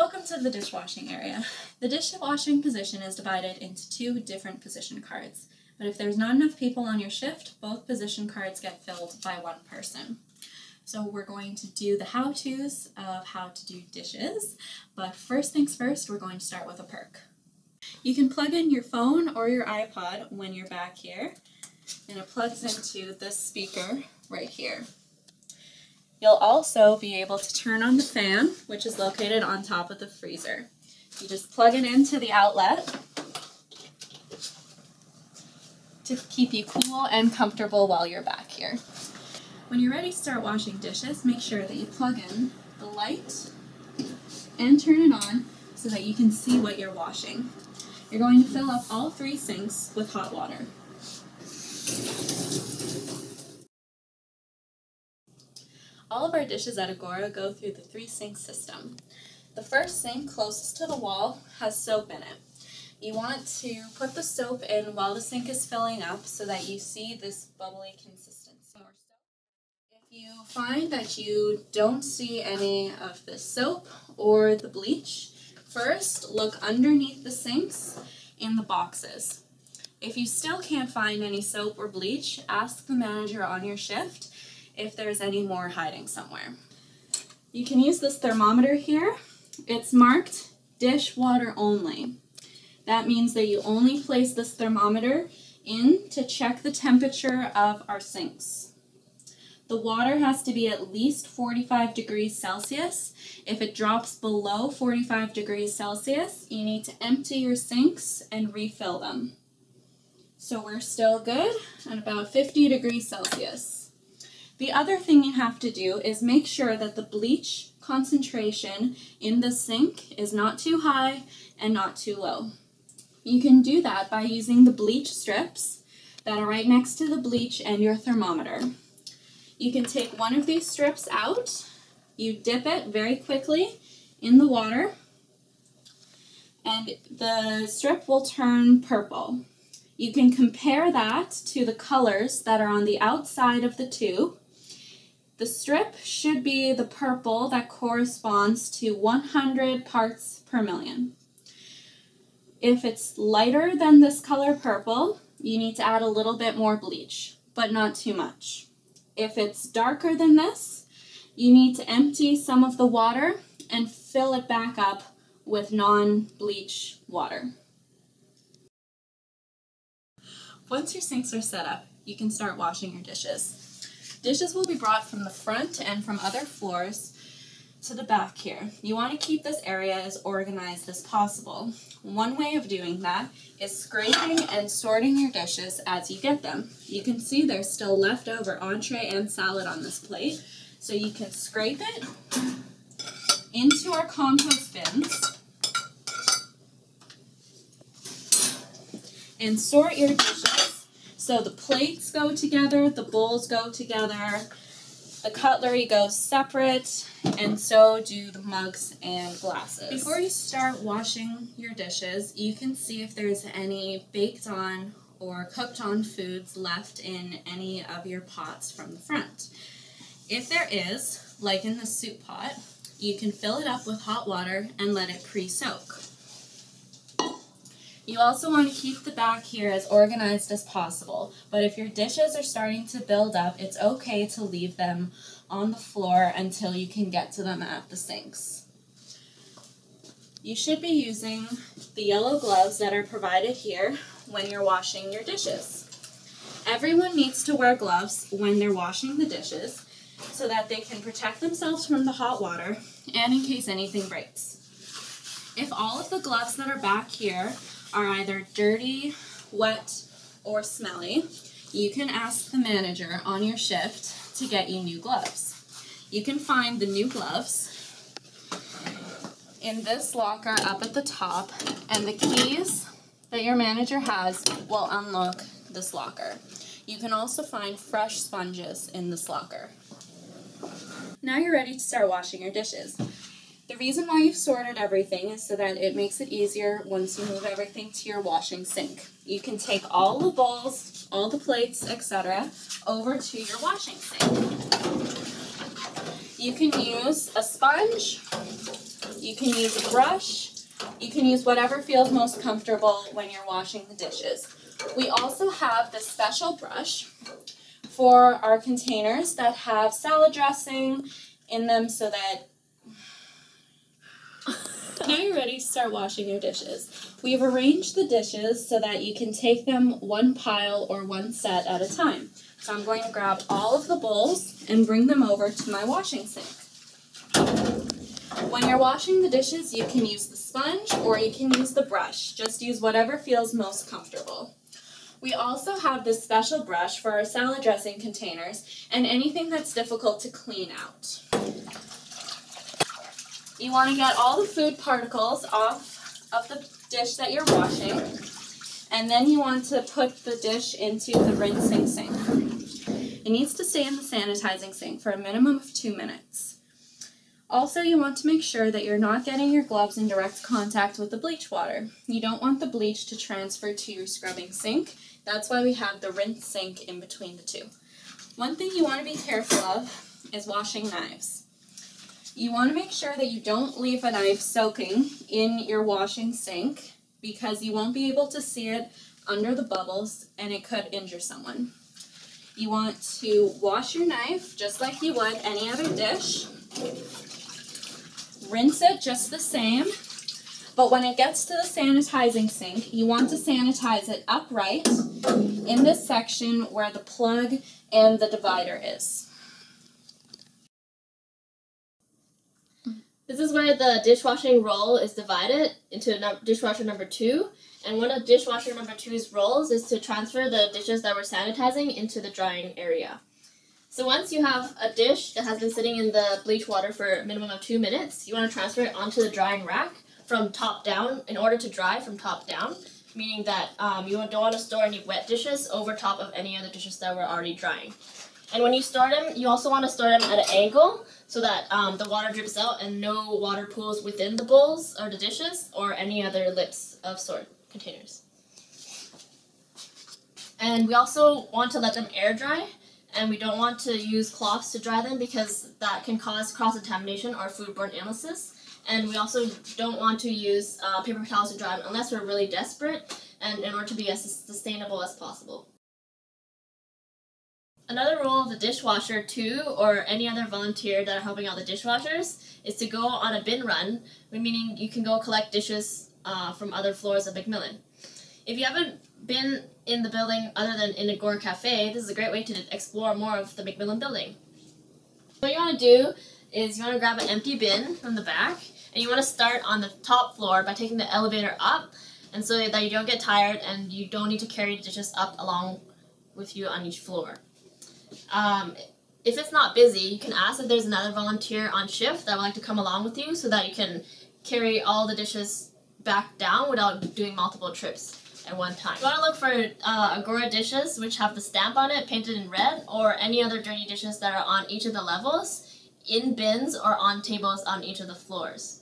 Welcome to the dishwashing area. The dishwashing position is divided into two different position cards, but if there's not enough people on your shift, both position cards get filled by one person. So we're going to do the how-tos of how to do dishes, but first things first, we're going to start with a perk. You can plug in your phone or your iPod when you're back here, and it plugs into this speaker right here. You'll also be able to turn on the fan, which is located on top of the freezer. You just plug it into the outlet to keep you cool and comfortable while you're back here. When you're ready to start washing dishes, make sure that you plug in the light and turn it on so that you can see what you're washing. You're going to fill up all three sinks with hot water. All of our dishes at Agora go through the three sink system. The first sink closest to the wall has soap in it. You want to put the soap in while the sink is filling up so that you see this bubbly consistency. If you find that you don't see any of the soap or the bleach, first look underneath the sinks in the boxes. If you still can't find any soap or bleach, ask the manager on your shift if there's any more hiding somewhere. You can use this thermometer here. It's marked dish water only. That means that you only place this thermometer in to check the temperature of our sinks. The water has to be at least 45 degrees Celsius. If it drops below 45 degrees Celsius, you need to empty your sinks and refill them. So we're still good at about 50 degrees Celsius. The other thing you have to do is make sure that the bleach concentration in the sink is not too high and not too low. You can do that by using the bleach strips that are right next to the bleach and your thermometer. You can take one of these strips out, you dip it very quickly in the water, and the strip will turn purple. You can compare that to the colors that are on the outside of the tube the strip should be the purple that corresponds to 100 parts per million. If it's lighter than this color purple, you need to add a little bit more bleach, but not too much. If it's darker than this, you need to empty some of the water and fill it back up with non-bleach water. Once your sinks are set up, you can start washing your dishes. Dishes will be brought from the front and from other floors to the back here. You want to keep this area as organized as possible. One way of doing that is scraping and sorting your dishes as you get them. You can see there's still leftover entree and salad on this plate, so you can scrape it into our compost bins and sort your dishes so the plates go together, the bowls go together, the cutlery goes separate, and so do the mugs and glasses. Before you start washing your dishes, you can see if there's any baked on or cooked on foods left in any of your pots from the front. If there is, like in the soup pot, you can fill it up with hot water and let it pre-soak. You also want to keep the back here as organized as possible, but if your dishes are starting to build up, it's okay to leave them on the floor until you can get to them at the sinks. You should be using the yellow gloves that are provided here when you're washing your dishes. Everyone needs to wear gloves when they're washing the dishes so that they can protect themselves from the hot water and in case anything breaks. If all of the gloves that are back here are either dirty, wet, or smelly, you can ask the manager on your shift to get you new gloves. You can find the new gloves in this locker up at the top, and the keys that your manager has will unlock this locker. You can also find fresh sponges in this locker. Now you're ready to start washing your dishes. The reason why you've sorted everything is so that it makes it easier once you move everything to your washing sink. You can take all the bowls, all the plates, etc. over to your washing sink. You can use a sponge You can use a brush. You can use whatever feels most comfortable when you're washing the dishes. We also have this special brush for our containers that have salad dressing in them so that now you're ready to start washing your dishes. We've arranged the dishes so that you can take them one pile or one set at a time. So I'm going to grab all of the bowls and bring them over to my washing sink. When you're washing the dishes, you can use the sponge or you can use the brush. Just use whatever feels most comfortable. We also have this special brush for our salad dressing containers and anything that's difficult to clean out. You want to get all the food particles off of the dish that you're washing and then you want to put the dish into the rinsing sink. It needs to stay in the sanitizing sink for a minimum of two minutes. Also, you want to make sure that you're not getting your gloves in direct contact with the bleach water. You don't want the bleach to transfer to your scrubbing sink. That's why we have the rinse sink in between the two. One thing you want to be careful of is washing knives. You want to make sure that you don't leave a knife soaking in your washing sink because you won't be able to see it under the bubbles and it could injure someone. You want to wash your knife just like you would any other dish rinse it just the same. But when it gets to the sanitizing sink, you want to sanitize it upright in this section where the plug and the divider is. This is where the dishwashing role is divided into dishwasher number two. And one of dishwasher number two's roles is to transfer the dishes that we're sanitizing into the drying area. So once you have a dish that has been sitting in the bleach water for a minimum of two minutes, you want to transfer it onto the drying rack from top down in order to dry from top down, meaning that um, you don't want to store any wet dishes over top of any other dishes that were already drying. And when you store them, you also want to store them at an angle so that um, the water drips out and no water pools within the bowls or the dishes or any other lips of sort containers. And we also want to let them air dry and we don't want to use cloths to dry them because that can cause cross-contamination or foodborne illnesses. And we also don't want to use uh, paper towels to dry them unless we're really desperate and in order to be as sustainable as possible. Another role of the dishwasher two, or any other volunteer that are helping out the dishwashers, is to go on a bin run, meaning you can go collect dishes uh, from other floors of Macmillan. If you haven't been in the building other than in Agora Cafe, this is a great way to explore more of the Macmillan building. What you want to do is you want to grab an empty bin from the back, and you want to start on the top floor by taking the elevator up, and so that you don't get tired and you don't need to carry dishes up along with you on each floor. Um, if it's not busy, you can ask if there's another volunteer on shift that would like to come along with you so that you can carry all the dishes back down without doing multiple trips at one time. You want to look for uh, Agora dishes which have the stamp on it painted in red or any other dirty dishes that are on each of the levels in bins or on tables on each of the floors.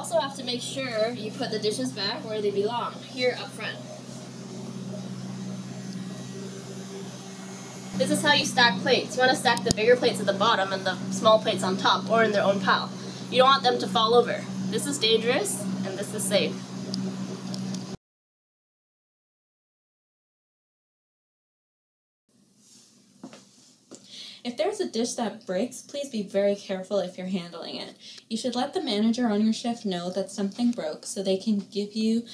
Also have to make sure you put the dishes back where they belong, here up front. This is how you stack plates. You want to stack the bigger plates at the bottom and the small plates on top or in their own pile. You don't want them to fall over. This is dangerous and this is safe. If there's a dish that breaks, please be very careful if you're handling it. You should let the manager on your shift know that something broke so they can give you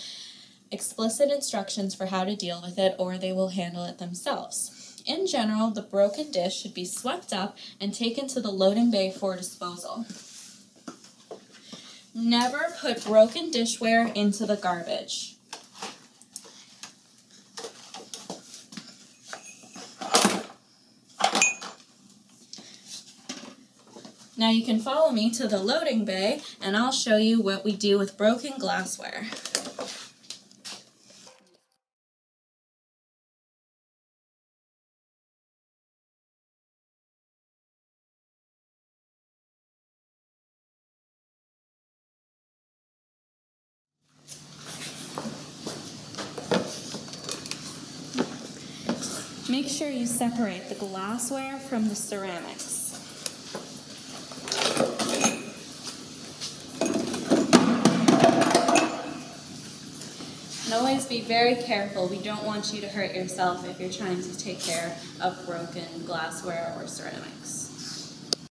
explicit instructions for how to deal with it or they will handle it themselves. In general, the broken dish should be swept up and taken to the loading bay for disposal. Never put broken dishware into the garbage. Now you can follow me to the loading bay and I'll show you what we do with broken glassware. Make sure you separate the glassware from the ceramics. Always be very careful. We don't want you to hurt yourself if you're trying to take care of broken glassware or ceramics.